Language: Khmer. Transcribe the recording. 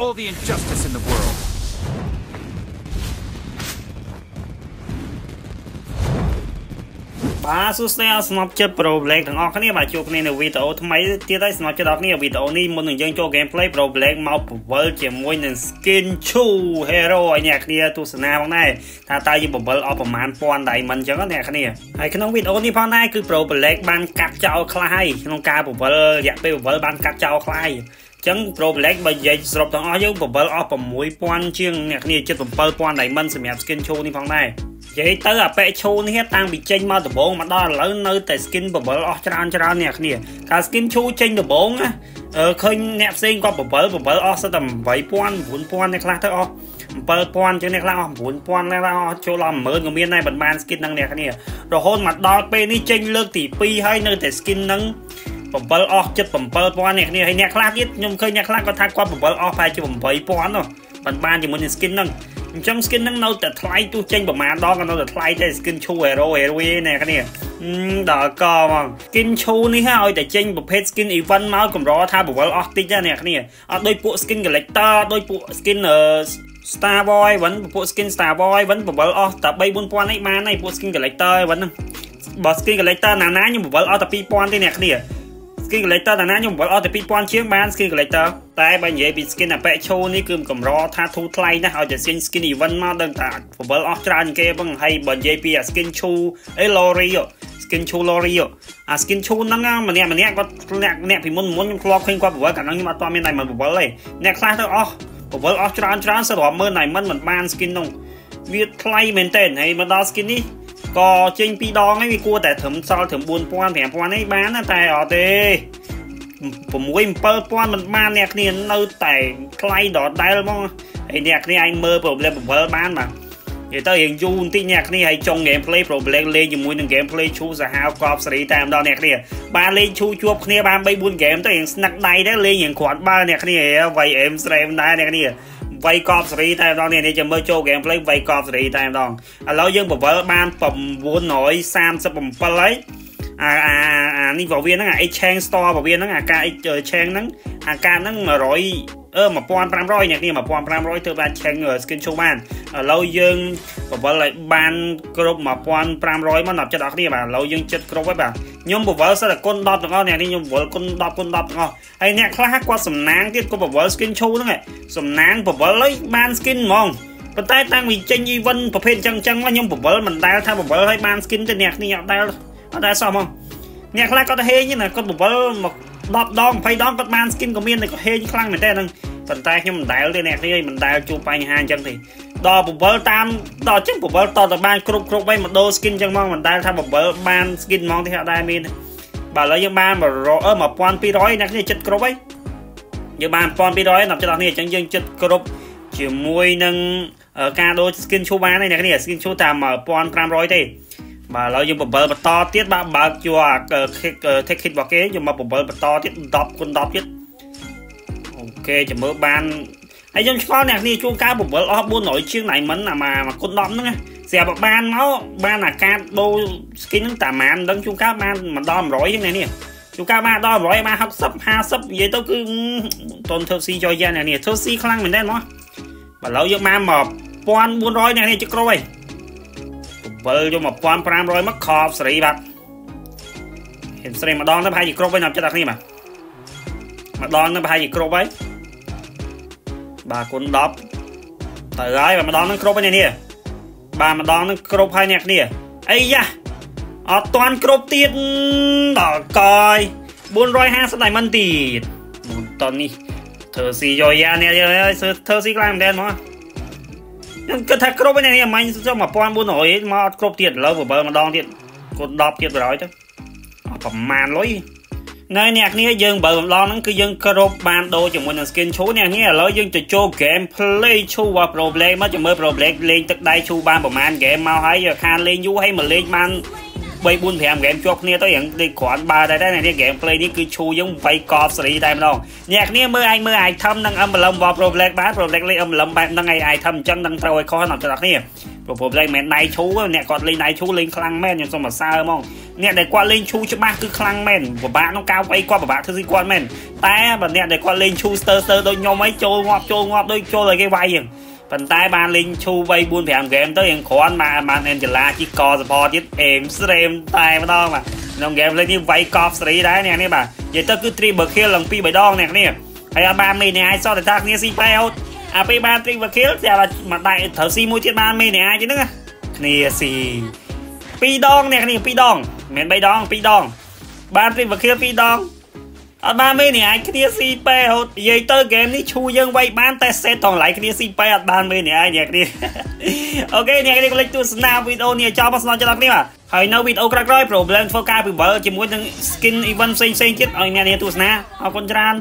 all the injustice in the world. បាទសួស្តីអស់ស្នប់ចិត្ត Pro Black ទាំងអស់គ្នាបាទជួបគ្នានៅវីដេអូថ្មីទៀតហើយស្នប់ចិត្តដល់គ្នាវីដេអូនេះមុននឹងយើងចូល gameplay Pro Black មកពវល់ជាមួយនឹង skin Chu Hero ឲ្យអ្នកគ្នាទស្សនាផងដែរថាតើយើងពវល់អស់ប្រមាណពាន់ diamond អញ្ចឹងអ្នកគ្នាហើយក្នុងវីដេអូនេះផងដែរគឺ Pro Black បានកាត់ចោលខ្លះហើយក្នុងការពវល់រយៈពេលពវល់បានកាត់ចោលខ្លះហើយ ចឹង Pro Black បើនិយាយសរុបទាំងអស់យើងពវល់អស់6000ជាងអ្នកគ្នាជិត7000 diamond សម្រាប់ skin Chu នេះផងដែរនិយាយទៅអាប៉ែឈូនេះតាំងពីចេញមកដំបងមកដល់ឥឡូវនៅតែ skin បបលអស់ច្រើនច្រើនអ្នកគ្នាកាល skin ឈូចេញដំបងណាឃើញអ្នកផ្សេងគាត់បបលបបលអស់សិតតែ8000 9000អ្នកខ្លះទៅអស់7000ជាងអ្នកខ្លះអស់9000អ្នកខ្លះអស់ចូលដល់10000ក៏មានដែរប៉ុន្មាន skin ហ្នឹងអ្នកគ្នារហូតមកដល់ពេលនេះចេញលើកទី2ហើយនៅតែ skin ហ្នឹង 7អស់ចិត្ត7000អ្នកគ្នាហើយអ្នកខ្លះទៀតខ្ញុំឃើញអ្នកខ្លះគាត់ថាគាត់7អស់ប្រហែលជា8000នោះបានបានជាមួយនឹង skin ហ្នឹងអញ្ចឹង skin ហ្នឹងនៅតែថ្លៃទោះចេញប្រហែលដងក៏នៅតែថ្លៃតែ skin ឈូ hero hero ណែគ្នាដល់កហ្មង skin ឈូនេះឲ្យតែចេញប្រភេទ skin event មកកម្រថាបវលអស់តិចណាអ្នកគ្នាអត់ដូចពួក skin collector ដូចពួក skin Star Boy វិញពួក skin Star Boy វិញបវលអស់តែ3 4000នេះបានហើយពួក skin collector វិញហ្នឹងបើ skin collector ណាណាខ្ញុំបវលអស់តែ2000ទេអ្នកគ្នា skin collector តាណាខ្ញុំវល់អត់តែ2000ជាងបាន skin collector តែបើនិយាយពី skin អាប៉ែឈូនេះគឺកម្រថាធូរថ្លៃណាស់ឲ្យតែ skin skin event មកដឹងថាវល់អស់ច្រើនគេបងហើយបើនិយាយពីអា skin ឈូអេ lorry skin ឈូ lorry អា skin ឈូហ្នឹងម្នាក់ម្នាក់គាត់អ្នកអ្នកពីមុនមុនខ្ញុំធ្លាប់ឃើញគាត់វល់កាលហ្នឹងខ្ញុំអត់ទាន់មានតែមិនវល់ទេអ្នកខ្លះទៅអស់វល់អស់ច្រើនច្រើនសរុបមើលតែមិនមិនបាន skin ហ្នឹងវាថ្លៃមែនតើហើយមកដល់ skin នេះ ក៏ចេញពីរដងហើយវាគួរតែត្រឹមសល់ត្រឹម4000 5000នេះបានតែអត់ទេ6 7000មិនបានអ្នកគ្នានៅតែថ្លៃដដែលហ្មងហើយអ្នកគ្នាអាចមើល problem 7បានបាទនិយាយទៅរៀងយូរបន្តិចអ្នកគ្នាហើយចុង gameplay problem លេងជាមួយនឹង gameplay ឈូសាហាវកប់សេរីតែម្ដងអ្នកគ្នាបានលេងឈូជួបគ្នាបាន3 4 game ទៅរៀងស្នឹកដៃដែរលេងរៀងគ្រាន់បើអ្នកគ្នាវៃអេមស្រែមដែរអ្នកគ្នា វៃកប់សេរីតែម្ដងនេះនេះចាំមើលចូល gameplay វៃកប់សេរីតែម្ដងឥឡូវយើងបវលបាន937ហើយអាអាអានេះរបស់វាហ្នឹងអា exchange store របស់វាហ្នឹងអាការ exchange ហ្នឹងអាការហ្នឹង100 អឺ1500អ្នកនេះ1500ធ្វើបានឆេង skin show បានឥឡូវយើងបវលឲ្យបានគ្រប់1500មកដល់ចិត្តអស់គ្នាបាទឥឡូវយើងចិត្តគ្រប់ហើយបាទខ្ញុំបវលសិតតែគុណ10ទាំងអស់អ្នកនេះខ្ញុំបវលគុណ10គុណ10ទាំងអស់ហើយអ្នកខ្លះគាត់សំណាងទៀតគាត់បវល skin show ហ្នឹងសំណាងបវលឲ្យបាន skin ហ្មងប៉ុន្តែតាំងពីចេញ event ប្រភេទចឹងចឹងខ្ញុំបវលមិនដែលថាបវលឲ្យបាន skin ទេអ្នកនេះអត់ដែលអត់ដែលសោះហ្មងអ្នកខ្លះគាត់ទៅហេងណាគាត់បវលមក 10ដង20ដងគាត់បាន skin ក៏មានតែក៏ហេងខ្លាំងមែនតើហ្នឹងប៉ុន្តែខ្ញុំមិនដែលទេអ្នកនេះមិនដែលជួបបញ្ហាអញ្ចឹងទេដល់បបលតាមដល់ចឹងបបលតទៅបានគ្រប់គ្រប់វិញមកដូរ skin ចឹងមកមិនដែលថាបបលបាន skin ហ្មងទេអត់ដែលមានបាទឥឡូវយើងបាន1200អ្នកនេះចិត្តគ្រប់ហើយយើងបាន1200ដល់ចិត្តអស់នេះអញ្ចឹងយើងចិត្តគ្រប់ជាមួយនឹងការដូរ skin ឈូបានហើយអ្នកនេះ skin ឈូតាម1500ទេ បាទឥឡូវយើងបបលបន្តទៀតបាទបើកជួអា take hit របស់គេយើងមកបបលបន្តទៀត10គុណ10ទៀតអូខេចាំមើលបានហើយខ្ញុំឆ្ងល់អ្នកនេះជួនកាលបបលអស់400ជាងណៃមិនអាមកគុណ10ហ្នឹងស្រាប់បានមកបានអាកាតដូរ skin ហ្នឹងតាម៉ានដឹងជួនកាលបានមិនដល់100ហ្នឹងនេះជួនកាលបានដល់100បាន60 50និយាយទៅគឺតនធ្វើស៊ីចយយ៉ាអ្នកនេះធ្វើស៊ីខ្លាំងមែនទេមកបើឥឡូវយើងបានមក1400អ្នកនេះជិះគ្រូហើយ វិលយក1500មកខប់សេរីបាទហ៊ានស្រីម្ដងទៅប្រហែលជាគ្រប់ហើយណាប់ចិត្តដល់គ្នាបាទម្ដងទៅប្រហែលជាគ្រប់ហើយបាទគុណ10ទៅហើយបាទម្ដងនឹងគ្រប់ហើយនេះបាទម្ដងនឹងគ្រប់ហើយអ្នកគ្នាអីយ៉ាអត់តាន់គ្រប់ទៀតដល់កយ450 diamond ទៀតមុនតនេះធ្វើស៊ីយកយ៉ានេះធ្វើស៊ីខ្លាំងមែនទេមក ខ្ញុំគិតថាគ្រប់នេះអមាញ់ចុះ1400មកអត់គ្រប់ទៀតឥឡូវ7ម្ដងទៀតគុណ10ទៀត100ទៅអត់ប្រមាណលុយនៅអ្នកគ្នាយើងបើម្ដងហ្នឹងគឺយើងគ្រប់បានដូរជាមួយនឹង skin ឈូអ្នកគ្នាឥឡូវយើងទៅចូល game play ឈូរបស់ pro play មកចាំមើល pro play លេងទឹកដៃឈូបានប្រហែល game មកហើយខានលេងយូរហើយមកលេងបាន 3 4 5ហ្គេមជាប់គ្នាទៅយ៉ាងដូចគ្រាន់បើដែរនេះហ្គេម play នេះគឺឈូយើងវាយកប់សេរីតែម្ដងអ្នកគ្នាមើលអាចមើល item និង emblem របស់ Pro Black បាន Pro Black លេខ emblem បែបហ្នឹងឯ item អញ្ចឹងនឹងត្រូវឲ្យខុសដល់អ្នកគ្នា problem មិនមែនដៃឈូអ្នកគាត់លេងដៃឈូលេងខ្លាំងមែនខ្ញុំសូមសរសើរហ្មងអ្នកដែលគាត់លេងឈូច្បាស់គឺខ្លាំងមែនពិបាកក្នុងការវាយគាត់ពិបាកធ្វើស៊ីគាត់មែនតែបើអ្នកដែលគាត់លេងឈូស្ទើស្ទើដូចខ្ញុំអីចូលងាប់ចូលងាប់ដូចចូលឲ្យគេវាយហ្នឹង ប៉ុន្តែបានលេងឈូ3 4 5ហ្គេមទៅយ៉ាងគ្រាន់បានបាន Angela ជីក support ទៀត aim stream តែម្ដងបាទក្នុងហ្គេមលេងនេះវាយកប់ស្រីដែរអ្នកនេះបាទនិយាយទៅគឺ triple kill ឡើងពី3ដងអ្នកនេះហើយអត់បានមេនេះអាចសតតែថាគ្នាស៊ីប៉ែអូអាពេលបាន triple kill តែមកដៃត្រូវស៊ីមួយទៀតបានមេនេះអាចហ្នឹងគ្នាស៊ី2ដងអ្នកនេះ2ដងមិនមែន3ដង2ដងបាន triple kill 2ដង អត់បានមេនេះអាចគ្នាស៊ីប៉ែហូតនិយាយទៅហ្គេមនេះឈូយើងវាយបានតែសេតតងឡៃគ្នាស៊ីប៉ែអត់បានមេនេះអាចអ្នកនេះអូខេអ្នកនេះកុំភ្លេចទស្សនាវីដេអូនេះឲ្យចប់មកស្នងចិត្តដល់គ្នាបាទហើយនៅវីដេអូក្រោយៗ problem ធ្វើការពីបើជាមួយនឹង skin event ផ្សេងៗទៀតឲ្យអ្នកនេះទស្សនាអរគុណច្រើន